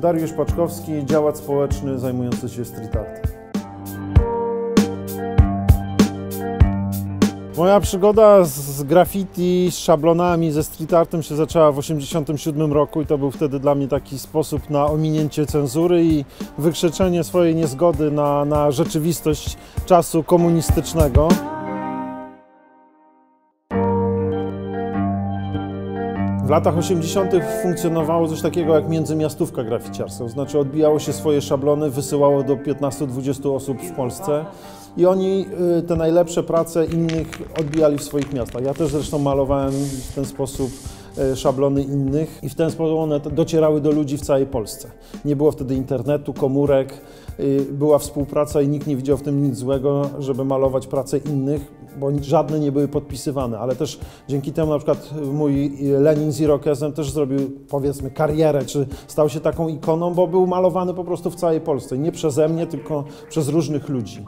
Dariusz Paczkowski, działacz społeczny zajmujący się street artem. Moja przygoda z graffiti, z szablonami, ze street artem się zaczęła w 1987 roku i to był wtedy dla mnie taki sposób na ominięcie cenzury i wykrzyczenie swojej niezgody na, na rzeczywistość czasu komunistycznego. W latach 80. funkcjonowało coś takiego jak międzymiastówka graficiarska, to znaczy odbijało się swoje szablony, wysyłało do 15-20 osób w Polsce i oni y, te najlepsze prace innych odbijali w swoich miastach. Ja też zresztą malowałem w ten sposób y, szablony innych i w ten sposób one docierały do ludzi w całej Polsce. Nie było wtedy internetu, komórek, y, była współpraca i nikt nie widział w tym nic złego, żeby malować prace innych, bo żadne nie były podpisywane, ale też dzięki temu na przykład mój Lenin z Irokezem też zrobił powiedzmy karierę, czy stał się taką ikoną, bo był malowany po prostu w całej Polsce. Nie przeze mnie, tylko przez różnych ludzi.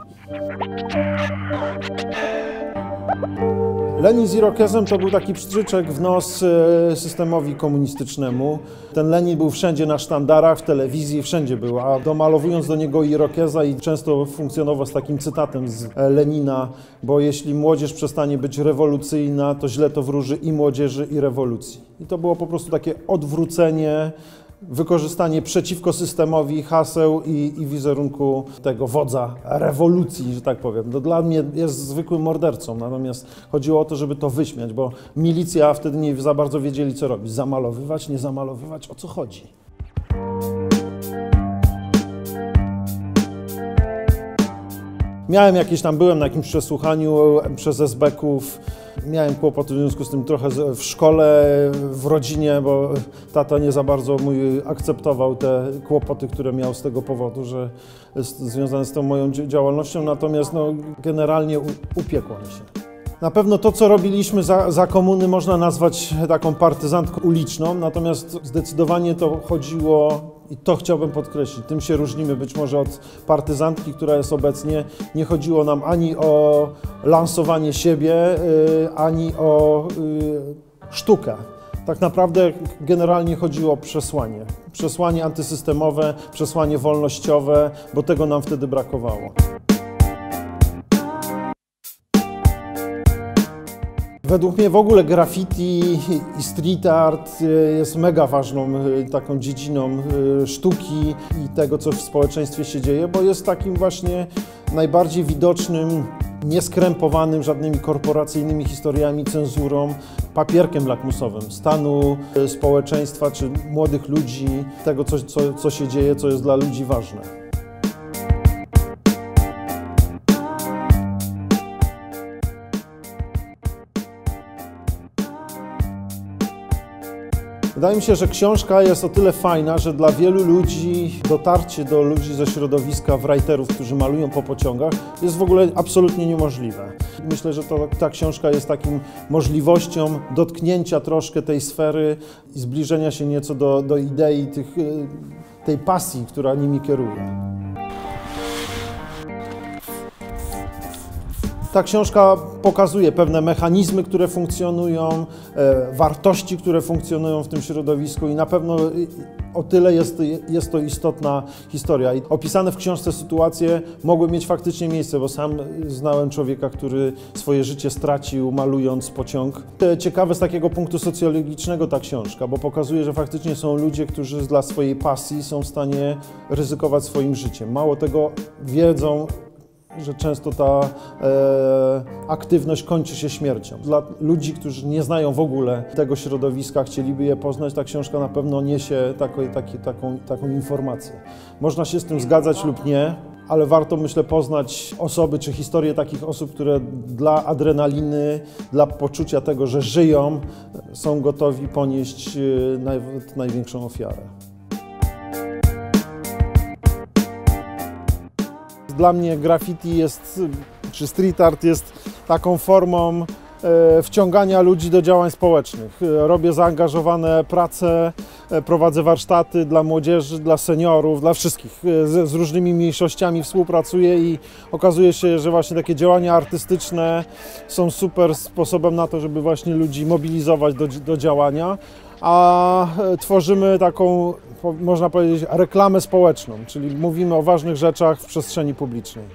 Lenin z Irokezem to był taki pstryczek w nos e, systemowi komunistycznemu. Ten Lenin był wszędzie na sztandarach, w telewizji, wszędzie był, a domalowując do niego Irokeza i często funkcjonował z takim cytatem z e, Lenina, bo jeśli młodzież przestanie być rewolucyjna, to źle to wróży i młodzieży, i rewolucji. I to było po prostu takie odwrócenie wykorzystanie przeciwko systemowi haseł i, i, wizerunku tego wodza rewolucji, że tak powiem. No, dla mnie jest zwykłym mordercą, natomiast chodziło o to, żeby to wyśmiać, bo milicja wtedy nie za bardzo wiedzieli, co robić. Zamalowywać, nie zamalowywać, o co chodzi. Miałem jakieś tam, byłem na jakimś przesłuchaniu przez SB-ków, Miałem kłopoty w związku z tym trochę w szkole, w rodzinie, bo tata nie za bardzo mój akceptował te kłopoty, które miał z tego powodu, że związane z tą moją działalnością, natomiast no, generalnie upiekło mi się. Na pewno to, co robiliśmy za, za komuny, można nazwać taką partyzantką uliczną, natomiast zdecydowanie to chodziło i to chciałbym podkreślić. Tym się różnimy być może od partyzantki, która jest obecnie. Nie chodziło nam ani o lansowanie siebie, y, ani o y, sztukę. Tak naprawdę generalnie chodziło o przesłanie. Przesłanie antysystemowe, przesłanie wolnościowe, bo tego nam wtedy brakowało. Według mnie w ogóle graffiti i street art y, jest mega ważną y, taką dziedziną y, sztuki i tego, co w społeczeństwie się dzieje, bo jest takim właśnie najbardziej widocznym, nieskrępowanym żadnymi korporacyjnymi historiami, cenzurą, papierkiem lakmusowym stanu społeczeństwa czy młodych ludzi, tego, co, co, co się dzieje, co jest dla ludzi ważne. Wydaje mi się, że książka jest o tyle fajna, że dla wielu ludzi dotarcie do ludzi ze środowiska writerów, którzy malują po pociągach, jest w ogóle absolutnie niemożliwe. Myślę, że to, ta książka jest takim możliwością dotknięcia troszkę tej sfery i zbliżenia się nieco do, do idei tych, tej pasji, która nimi kieruje. Ta książka pokazuje pewne mechanizmy, które funkcjonują, e, wartości, które funkcjonują w tym środowisku i na pewno o tyle jest, jest to istotna historia. I opisane w książce sytuacje mogły mieć faktycznie miejsce, bo sam znałem człowieka, który swoje życie stracił malując pociąg. Ciekawe z takiego punktu socjologicznego ta książka, bo pokazuje, że faktycznie są ludzie, którzy dla swojej pasji są w stanie ryzykować swoim życiem. Mało tego, wiedzą, że często ta e, aktywność kończy się śmiercią. Dla ludzi, którzy nie znają w ogóle tego środowiska, chcieliby je poznać, ta książka na pewno niesie taką, taki, taką, taką informację. Można się z tym zgadzać lub nie, ale warto, myślę, poznać osoby czy historie takich osób, które dla adrenaliny, dla poczucia tego, że żyją, są gotowi ponieść e, naj, największą ofiarę. Dla mnie graffiti jest, czy street art jest taką formą wciągania ludzi do działań społecznych. Robię zaangażowane prace, e, prowadzę warsztaty dla młodzieży, dla seniorów, dla wszystkich. E, Z, z różnymi mniejszościami współpracuję i okazuje się, że właśnie takie działania artystyczne są super sposobem na to, żeby właśnie ludzi mobilizować do, do działania. A e, tworzymy taką, można powiedzieć, reklamę społeczną, czyli mówimy o ważnych rzeczach w przestrzeni publicznej.